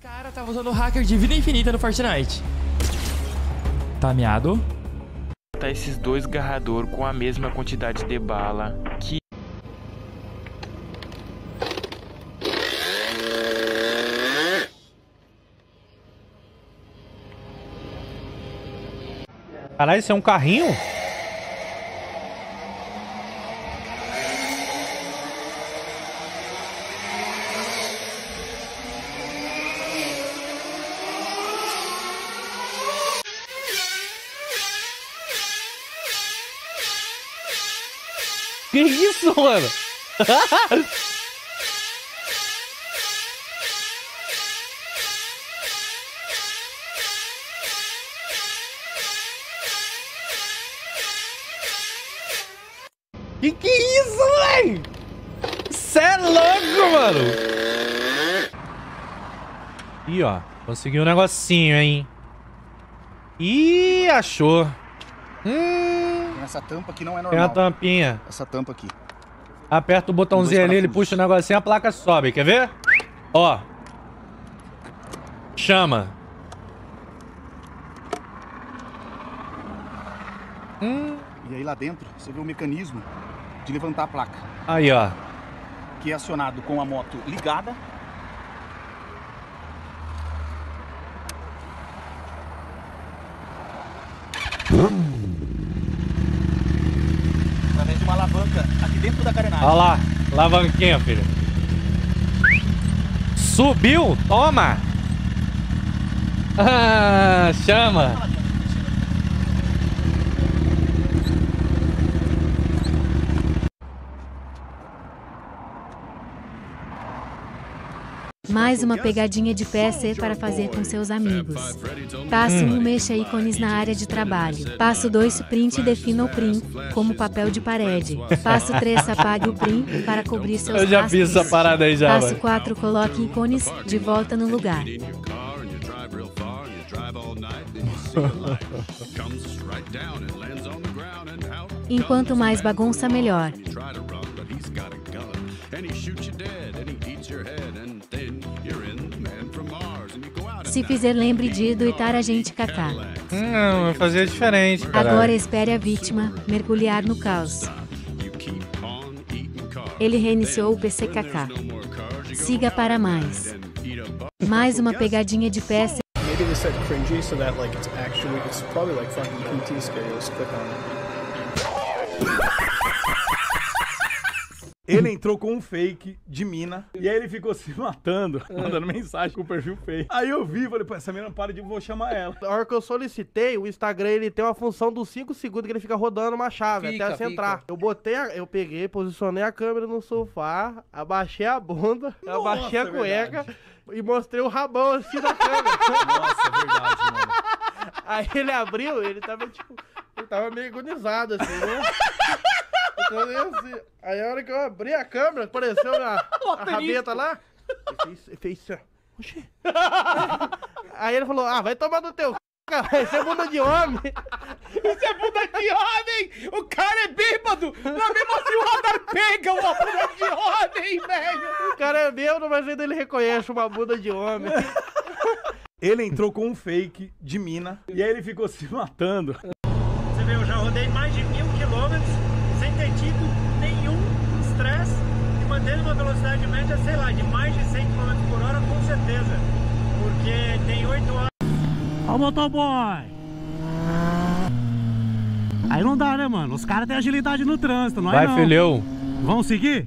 cara tava usando o hacker de vida infinita no Fortnite. Tá meado? Tá esses dois garrador com a mesma quantidade de bala que Caralho, isso é um carrinho? Que isso, mano? Que que é isso, véi? Cê é louco, mano! Ih, ó. Conseguiu um negocinho, hein? Ih, achou. Hum, Tem essa tampa que não é tem a normal. tampinha. Essa tampa aqui. Aperta o botãozinho ali, ele puxa o negocinho, a placa sobe. Quer ver? Ó. Chama. Hum, E aí lá dentro você vê o mecanismo de levantar a placa, aí, ó. que é acionado com a moto ligada. Através de uma alavanca aqui dentro da carenagem. Olha lá. Alavanquinha, filho. Subiu? Toma! Ah, chama! Mais uma pegadinha de peça para fazer com seus amigos. Passo 1 mexa ícones na área de trabalho. Passo 2 print e defina o print como papel de parede. Passo 3 apague o print para cobrir seus Eu já fiz essa parada aí já, Passo mano. 4 coloque ícones de volta no lugar. Enquanto mais bagunça, melhor. Se fizer, lembre de duitar a gente cacá. Hum, eu fazia diferente, cara. Agora espere a vítima mergulhar no caos. Ele reiniciou o PCKK. Siga para mais. Mais uma pegadinha de peça Maybe they said cringy so that like it's actually it's probably like fucking PT scary. Let's click on it. Ele entrou com um fake de mina e aí ele ficou se matando, mandando mensagem com o perfil fake. Aí eu vi, falei, pô, essa mina não para de vou chamar ela. Na hora que eu solicitei, o Instagram ele tem uma função dos 5 segundos que ele fica rodando uma chave Fica, até você fica. entrar. Eu botei, a- eu peguei, posicionei a câmera no sofá, abaixei a bunda, abaixei a é cueca e mostrei o rabão assim na câmera. Nossa, é verdade, mano. Aí ele abriu, ele tava tipo, ele tava meio agonizado assim, né? Assim. Aí a hora que eu abri a câmera, apareceu a, a rabeta lá. Ele fez, ele fez ó. Oxi. Aí ele falou, ah, vai tomar no teu c, isso é bunda de homem. Isso é bunda de homem! O cara é bêbado! Não é mesmo assim o radar pega uma bunda de homem, velho! O cara é bêbado, mas ainda ele reconhece uma bunda de homem. Ele entrou com um fake de mina e aí ele ficou se matando. Você vê, eu já rodei mais de mil quilômetros sem ter tido nenhum estresse e mantendo uma velocidade média, sei lá, de mais de 100 km por hora, com certeza. Porque tem 8 horas. Ó o motoboy! Aí não dá, né, mano? Os caras têm agilidade no trânsito, não é Vai, não. filhão. Vamos seguir?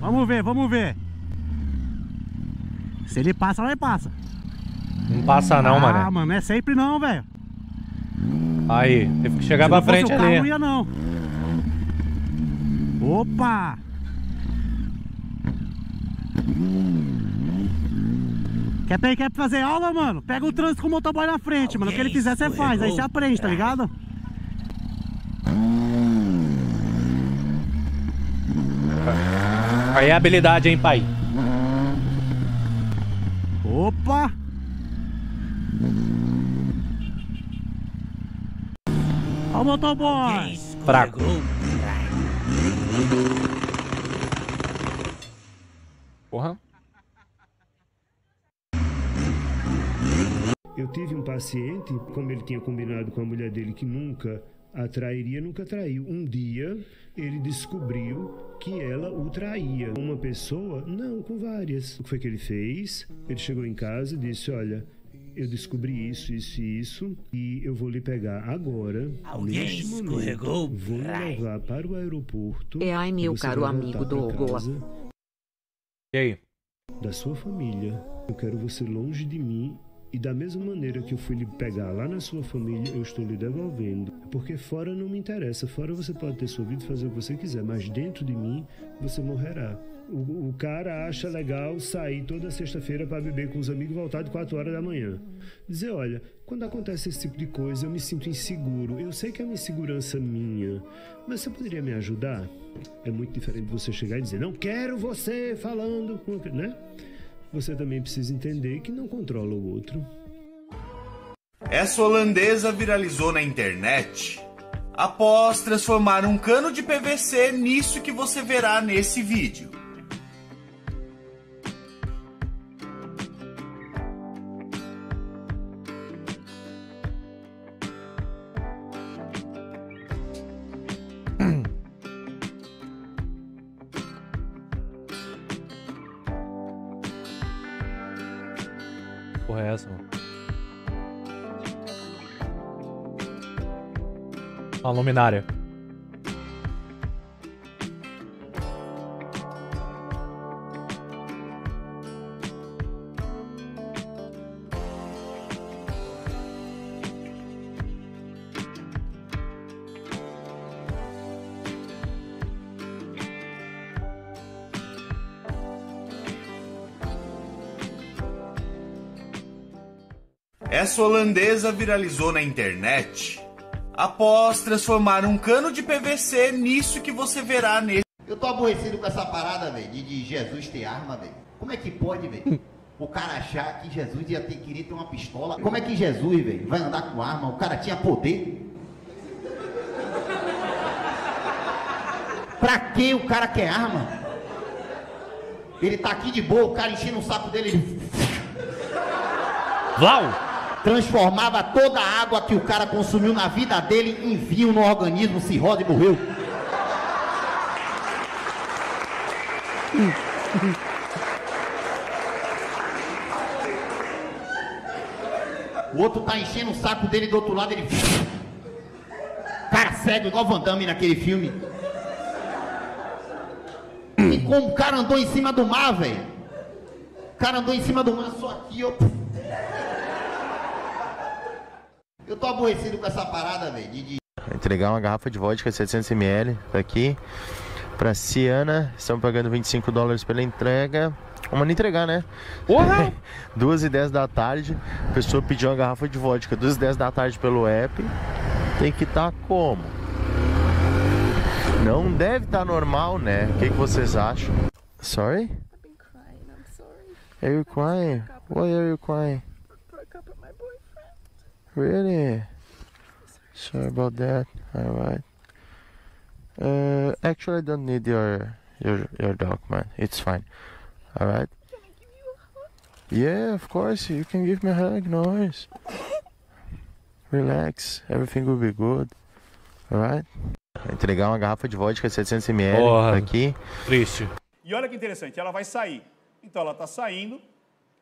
Vamos ver, vamos ver. Se ele passa, vai passa. Não passa não, ah, mano. mano, não é sempre não, velho. Aí, teve que chegar Se pra não fosse frente carro, não ali. ia não. Opa! Quer, pe- quer fazer aula, mano? Pega o trânsito com o motoboy na frente, mano. O que ele fizer, você faz. Aí você aprende, tá ligado? Aí é habilidade, hein, pai? Opa! Ó o motoboy! Fraco. Porra. Eu tive um paciente, como ele tinha combinado com a mulher dele que nunca atrairia, nunca traiu. Um dia ele descobriu que ela o traía. Uma pessoa? Não, com várias. O que foi que ele fez? Ele chegou em casa e disse: Olha, eu descobri isso, isso e isso, e eu vou lhe pegar agora. Alguém neste momento, escorregou, Vou levar para o aeroporto. É ai, meu caro amigo do pra Goa. casa E aí? Da sua família. Eu quero você longe de mim. E da mesma maneira que eu fui lhe pegar lá na sua família, eu estou lhe devolvendo. Porque fora não me interessa. Fora você pode ter sua vida e fazer o que você quiser. Mas dentro de mim, você morrerá. O, o cara acha legal sair toda sexta-feira para beber com os amigos e voltar de 4 horas da manhã. Dizer, olha, quando acontece esse tipo de coisa, eu me sinto inseguro. Eu sei que é uma insegurança minha, mas você poderia me ajudar? É muito diferente de você chegar e dizer, não quero você falando, com- né? Você também precisa entender que não controla o outro. Essa holandesa viralizou na internet após transformar um cano de PVC nisso que você verá nesse vídeo. Porra, é essa, mano? Uma luminária. Essa holandesa viralizou na internet após transformar um cano de PVC nisso que você verá nesse. Eu tô aborrecido com essa parada, velho, de, de Jesus ter arma, velho. Como é que pode, velho? O cara achar que Jesus ia ter, querer ter uma pistola. Como é que Jesus, velho, vai andar com arma? O cara tinha poder. Pra que o cara quer arma? Ele tá aqui de boa, o cara enchendo o saco dele, ele Vlau! Transformava toda a água que o cara consumiu na vida dele em vinho no organismo, cirrose e morreu. O outro tá enchendo o saco dele do outro lado, ele. Cara cego, igual Van Damme naquele filme. E como o cara andou em cima do mar, velho. O cara andou em cima do mar só aqui, ó. Eu tô aborrecido com essa parada, velho. De, Entregar uma garrafa de vodka 700ml aqui pra Ciana. Estão pagando 25 dólares pela entrega. Vamos entregar, né? Porra! 2 e 10 da tarde. A pessoa pediu uma garrafa de vodka 2 e 10 da tarde pelo app. Tem que estar como? Não deve estar normal, né? O que, que vocês acham? Sorry? Are you crying? Why are you crying? Really? Sorry about that. Alright. Uh, actually, I don't need your your your document. It's fine. Alright. Yeah, of course. You can give me a hug. No worries. Relax. Everything will be good. Alright. Entregar uma garrafa de vodka 700ml Porra. aqui. Triste. E olha que interessante, ela vai sair. Então ela está saindo.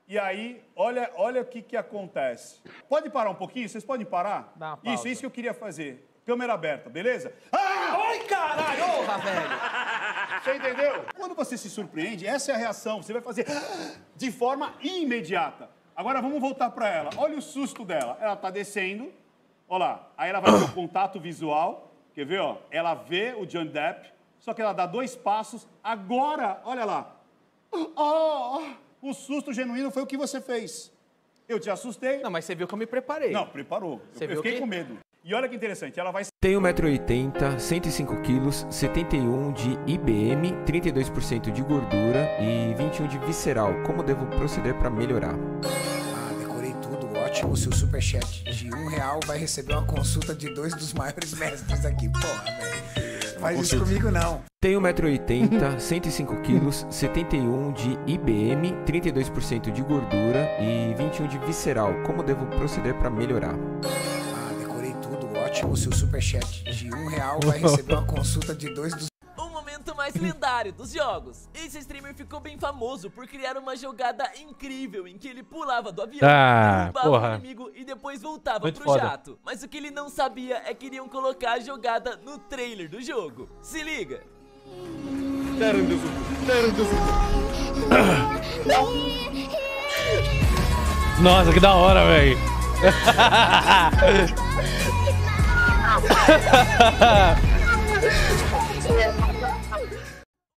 E aí, olha, olha o que, que acontece. Pode parar um pouquinho? Vocês podem parar? Dá uma. Isso, isso que eu queria fazer. Câmera aberta, beleza? Ah! Ai, caralho! Porra, velho. Você entendeu? Quando você se surpreende, essa é a reação. Você vai fazer de forma imediata. Agora vamos voltar para ela. Olha o susto dela. Ela tá descendo. Olha lá. Aí ela vai ter o contato visual. Quer ver, ó? Ela vê o John Depp. Só que ela dá dois passos. Agora, olha lá. Oh, o susto genuíno foi o que você fez. Eu te assustei. Não, mas você viu que eu me preparei. Não, preparou. Você Eu, eu viu fiquei que- com medo. E olha que interessante, ela vai Tenho 1,80m, 105 kg, 71 de IBM, 32% de gordura e 21 de visceral. Como devo proceder para melhorar? Ah, decorei tudo, ótimo. Seu superchat de um real vai receber uma consulta de dois dos maiores mestres aqui. Porra, velho. Faz isso comigo não. Tem 1,80m, 105kg, 71 de IBM, 32% de gordura e 21 de visceral. Como devo proceder para melhorar? Ah, decorei tudo, ótimo. Seu superchat de um real vai receber uma consulta de dois dos... Lendário dos jogos. Esse streamer ficou bem famoso por criar uma jogada incrível em que ele pulava do avião, Ah, derrubava o inimigo e depois voltava Muito pro foda. jato. Mas o que ele não sabia é que iriam colocar a jogada no trailer do jogo. Se liga. Nossa, que da hora, velho.